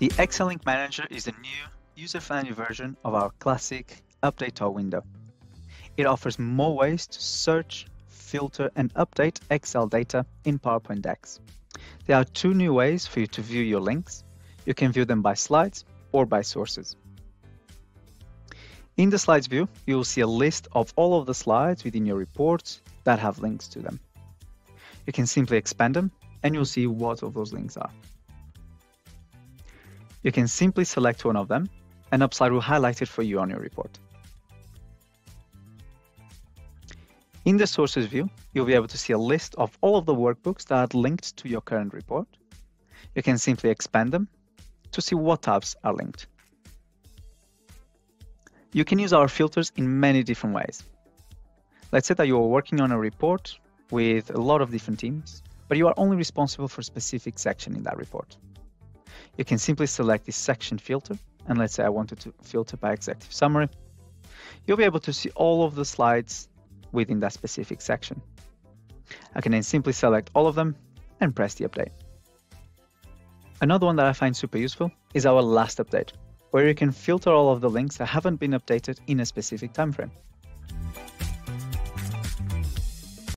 The Excel Link Manager is a new, user-friendly version of our classic Update All window. It offers more ways to search, filter, and update Excel data in PowerPoint decks. There are two new ways for you to view your links. You can view them by slides or by sources. In the slides view, you will see a list of all of the slides within your reports that have links to them. You can simply expand them and you'll see what of those links are. You can simply select one of them and Upslide will highlight it for you on your report. In the sources view, you'll be able to see a list of all of the workbooks that are linked to your current report. You can simply expand them to see what tabs are linked. You can use our filters in many different ways. Let's say that you are working on a report with a lot of different teams, but you are only responsible for a specific section in that report. You can simply select this section filter, and let's say I wanted to filter by executive summary. You'll be able to see all of the slides within that specific section. I can then simply select all of them and press the update. Another one that I find super useful is our last update, where you can filter all of the links that haven't been updated in a specific time frame.